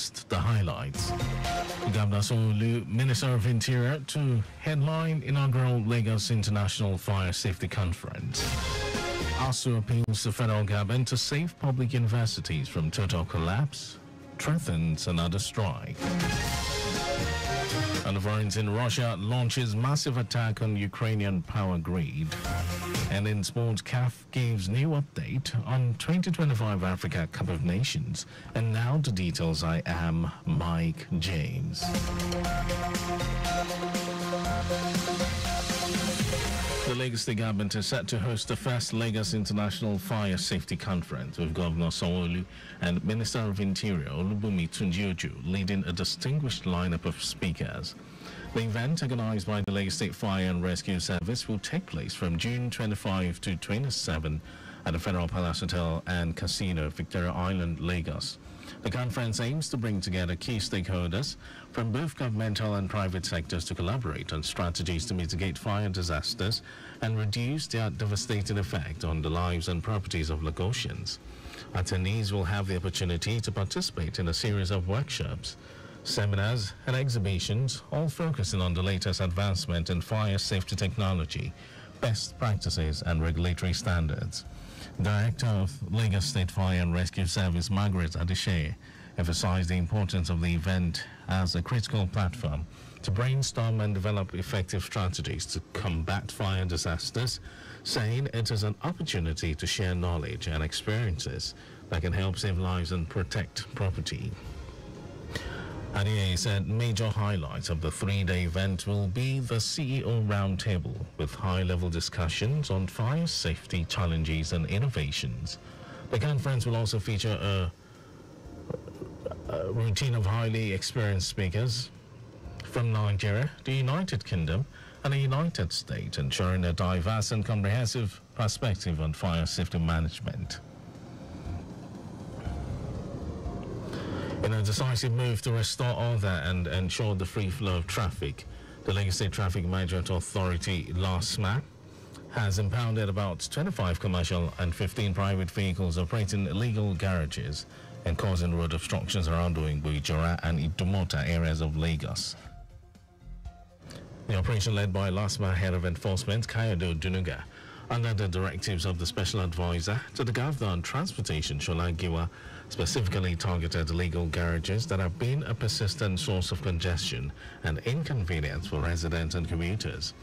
First, the highlights. Governor Sanwo-Olu, Minister of Interior, to headline inaugural Lagos International Fire Safety Conference. ASUU appeals to federal government to save public universities from total collapse, threatens another strike. The in Russia launches massive attack on Ukrainian power grid. And in sports, CAF gives new update on 2025 Africa Cup of Nations. And now the details. I am Mike James. The Lagos State government is set to host the first Lagos International Fire Safety Conference with Governor Sanwo-Olu and Minister of Interior Olubunmi Tunji-Ojo leading a distinguished lineup of speakers. The event, organized by the Lagos State Fire and Rescue Service, will take place from June 25 to 27 at the Federal Palace Hotel and Casino, Victoria Island, Lagos. The conference aims to bring together key stakeholders from both governmental and private sectors to collaborate on strategies to mitigate fire disasters and reduce their devastating effect on the lives and properties of Lagosians. Attendees will have the opportunity to participate in a series of workshops, seminars, and exhibitions, all focusing on the latest advancement in fire safety technology, best practices, and regulatory standards. Director of Lagos State Fire and Rescue Service, Margaret Adeseye, emphasized the importance of the event as a critical platform to brainstorm and develop effective strategies to combat fire disasters, saying it is an opportunity to share knowledge and experiences that can help save lives and protect property. Adie said major highlights of the three-day event will be the CEO roundtable with high-level discussions on fire safety challenges and innovations. The conference will also feature a, a routine of highly experienced speakers from Nigeria, the United Kingdom, and the United States, ensuring a diverse and comprehensive perspective on fire safety management. In a decisive move to restore order and ensure the free flow of traffic, the Lagos State Traffic Management Authority, LASTMA, has impounded about 25 commercial and 15 private vehicles operating illegal garages and causing road obstructions around Ijora and Idumota areas of Lagos. The operation led by LASTMA Head of Enforcement, Kayode Dunuga, under the directives of the Special Advisor to the Governor on Transportation, Shola Giwa, specifically targeted illegal garages that have been a persistent source of congestion and inconvenience for residents and commuters.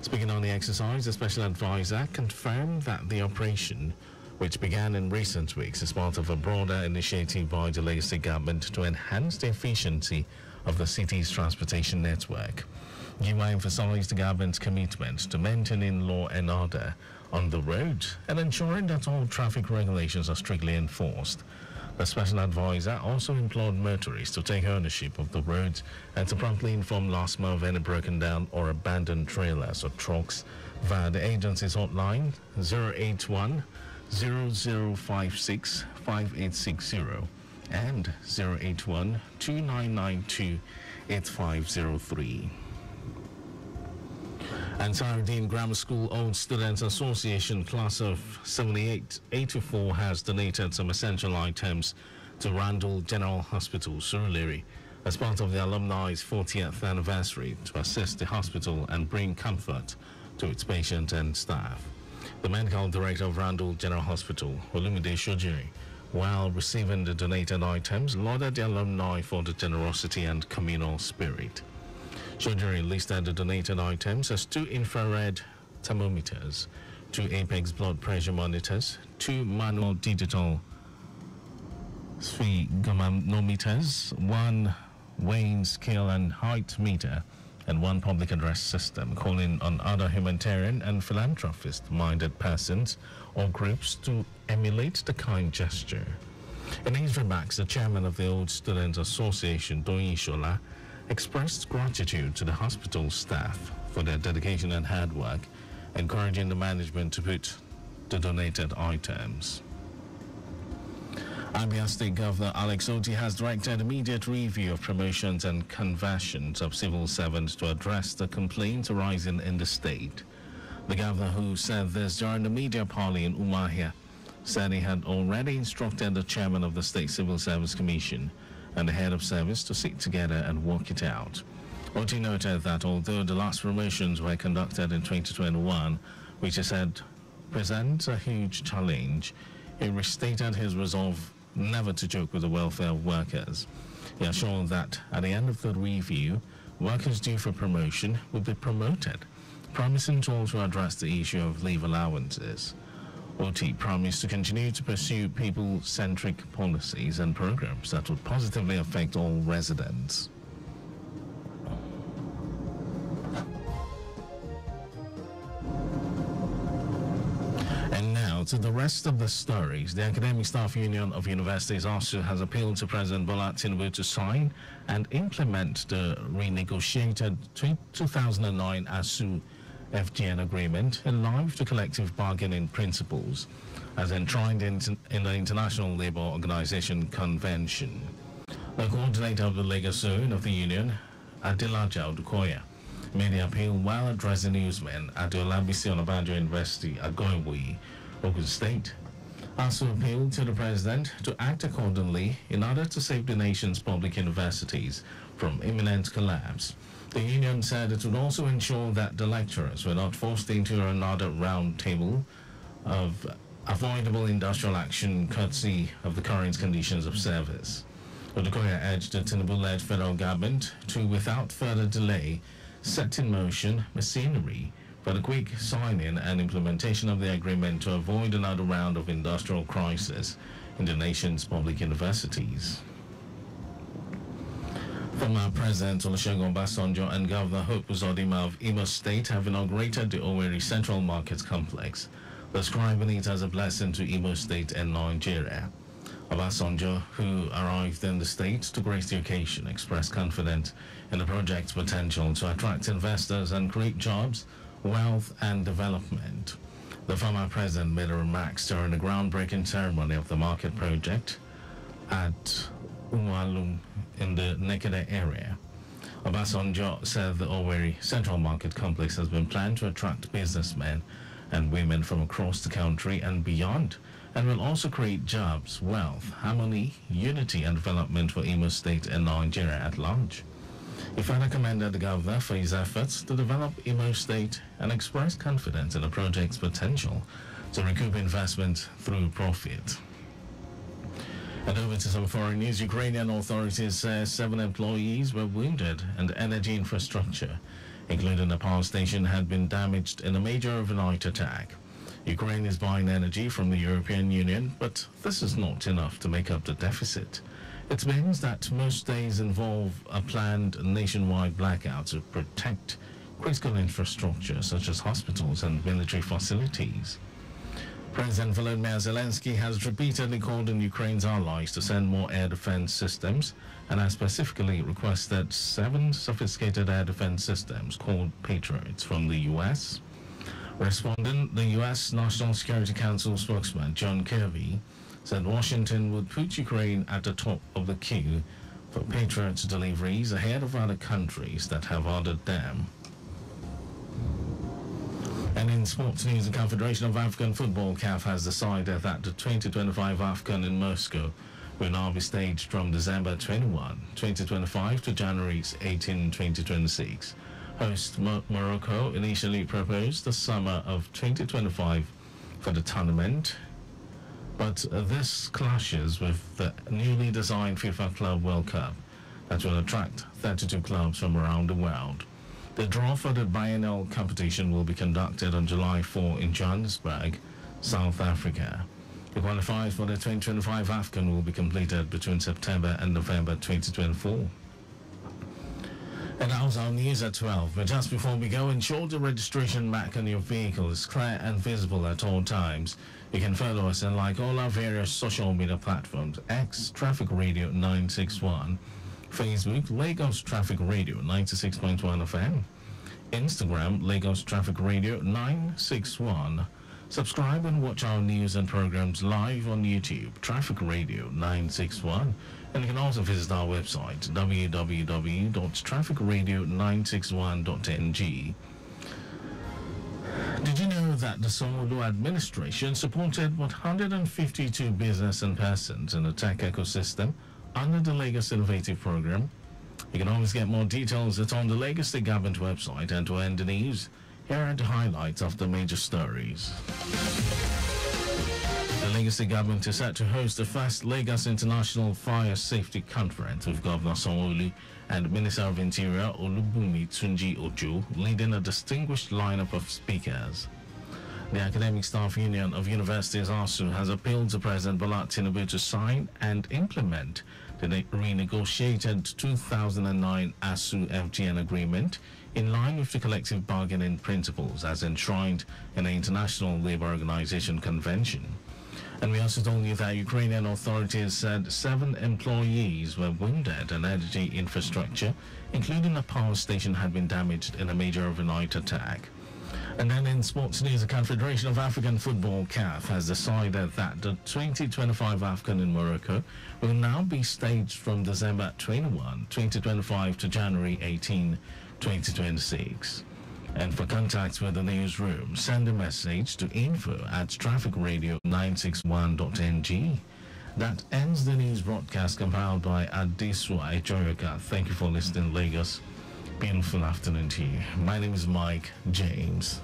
Speaking on the exercise, the Special Advisor confirmed that the operation, which began in recent weeks, is part of a broader initiative by the State government to enhance the efficiency of the city's transportation network. Giwa emphasized the government's commitment to maintaining law and order on the road and ensuring that all traffic regulations are strictly enforced. The special advisor also implored motorists to take ownership of the roads and to promptly inform LASTMA of any broken down or abandoned trailers or trucks via the agency's hotline 081 0056 5860 and 081 2992 8503. And Saradine Grammar School Old Students Association class of 7884 has donated some essential items to Randle General Hospital, Surulere, as part of the alumni's 40th anniversary to assist the hospital and bring comfort to its patients and staff. The medical director of Randle General Hospital, Olumide Shojiri, while receiving the donated items, lauded the alumni for the generosity and communal spirit. Surgery listed the donated items as two infrared thermometers, two Apex blood pressure monitors, two manual digital three sphygmomanometers, one weighing scale and height meter, and one public address system, calling on other humanitarian and philanthropist-minded persons or groups to emulate the kind gesture. In his remarks, the chairman of the Old Students Association, Doyin Shola, expressed gratitude to the hospital staff for their dedication and hard work, encouraging the management to put the donated items. Abia State Governor Alex Otti has directed immediate review of promotions and conversions of civil servants to address the complaints arising in the state. The governor, who said this during the media parley in Umuahia, said he had already instructed the chairman of the State Civil Service Commission and the head of service to sit together and work it out. Otti noted that although the last promotions were conducted in 2021, which he said presents a huge challenge, he restated his resolve never to joke with the welfare of workers. He assured that at the end of the review, workers due for promotion will be promoted, promising to also address the issue of leave allowances. Otti promised to continue to pursue people-centric policies and programs that would positively affect all residents. And now to the rest of the stories. The Academic Staff Union of Universities also has appealed to President Bola Tinubu to sign and implement the renegotiated 2009 ASUU FGN agreement in line with the collective bargaining principles as enshrined in, in the International Labour Organization Convention. The coordinator of the zone of the union, Adelaja Odukoya, made the appeal while addressing newsmen at the Olabisi Onabanjo University Ago-Iwoye, Ogun State. Also appealed to the president to act accordingly in order to save the nation's public universities from imminent collapse. The union said it would also ensure that the lecturers were not forced into another round table of avoidable industrial action courtesy of the current conditions of service. Odukoya urged the Tinubu-led federal government to, without further delay, set in motion machinery for the quick signing and implementation of the agreement to avoid another round of industrial crisis in the nation's public universities. Former President Olusegun Obasanjo and Governor Hope Uzodinma of Imo State have inaugurated the Owerri Central Market Complex, describing it as a blessing to Imo State and Nigeria. Obasanjo, who arrived in the state to grace the occasion, expressed confidence in the project's potential to attract investors and create jobs, wealth, and development. The former president made remarks during the groundbreaking ceremony of the market project at In the Nekede area. Obasanjo said the Owerri Central Market Complex has been planned to attract businessmen and women from across the country and beyond, and will also create jobs, wealth, harmony, unity, and development for Imo State and Nigeria at large. Further commended the governor for his efforts to develop Imo State and expressed confidence in the project's potential to recoup investment through profit. And over to some foreign news. Ukrainian authorities say seven employees were wounded and energy infrastructure, including a power station, had been damaged in a major overnight attack. Ukraine is buying energy from the European Union, but this is not enough to make up the deficit. It means that most days involve a planned nationwide blackout to protect critical infrastructure such as hospitals and military facilities. President Volodymyr Zelensky has repeatedly called on Ukraine's allies to send more air defense systems and has specifically requested seven sophisticated air defense systems called Patriots from the U.S. Responding, the U.S. National Security Council spokesman John Kirby said Washington would put Ukraine at the top of the queue for Patriots deliveries ahead of other countries that have ordered them. And in sports news, the Confederation of African Football CAF has decided that the 2025 AFCON in Morocco will now be staged from December 21, 2025 to January 18, 2026. Host Mo- Morocco initially proposed the summer of 2025 for the tournament, but this clashes with the newly designed FIFA Club World Cup that will attract 32 clubs from around the world. The draw for the biennial competition will be conducted on July 4 in Johannesburg, South Africa. The qualifiers for the 2025 AFCON will be completed between September and November 2024. And that was our news at 12. But just before we go, ensure the registration mark on your vehicle is clear and visible at all times. You can follow us and like all our various social media platforms X Traffic Radio 961, Facebook Lagos Traffic Radio 96.1 FM, Instagram Lagos Traffic Radio 961. Subscribe and watch our news and programs live on YouTube, Traffic Radio 961. And you can also visit our website, www.trafficradio961.ng. Did you know that the Sanwo-Olu administration supported 152 business and persons in the tech ecosystem under the Lagos Innovative Program. You can always get more details at on the Lagos State Government website and to end the news. Here are the highlights of the major stories. The Lagos State Government is set to host the first Lagos International Fire Safety Conference with Governor Sanwo-Olu and Minister of Interior Olubunmi Tunji Ojo leading a distinguished lineup of speakers. The Academic Staff Union of Universities ASUU has appealed to President Bola Tinubu to sign and implement the renegotiated 2009 ASUU FGN agreement in line with the collective bargaining principles as enshrined in the International Labour Organization Convention. And we also told you that Ukrainian authorities said seven employees were wounded and energy infrastructure, including a power station, had been damaged in a major overnight attack. And then in sports news, the Confederation of African Football CAF has decided that the 2025 AFCON in Morocco will now be staged from December 21, 2025 to January 18, 2026. And for contacts with the newsroom, send a message to info at trafficradio961.ng. That ends the news broadcast compiled by Adeswa Ejoyoka. Thank you for listening, Lagos. Beautiful afternoon to you. My name is Mike James.